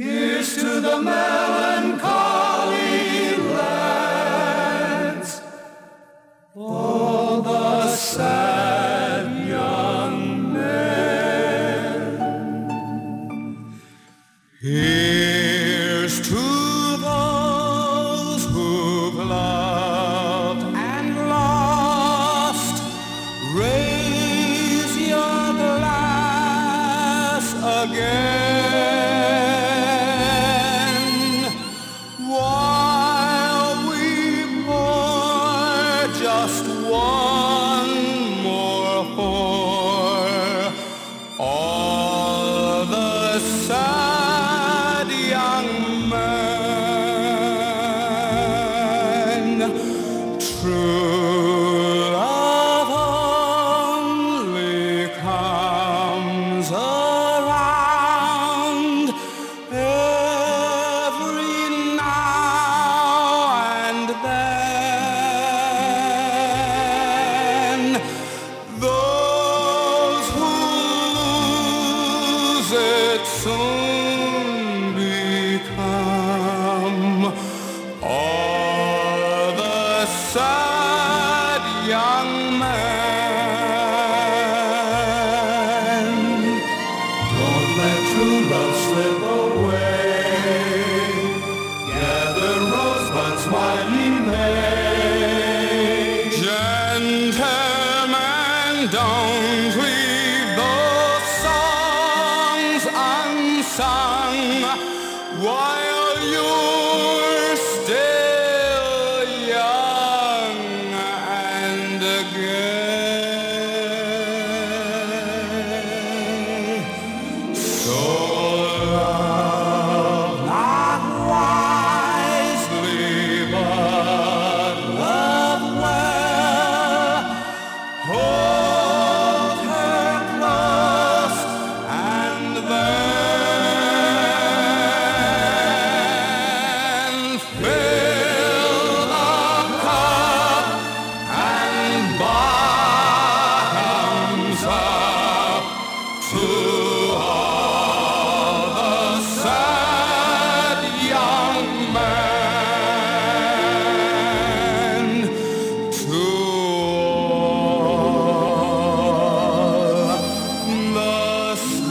Here's to the melancholy sad young man. Don't let true love slip away. Gather rosebuds while ye may. Gentlemen, don't leave those songs unsung while you earth.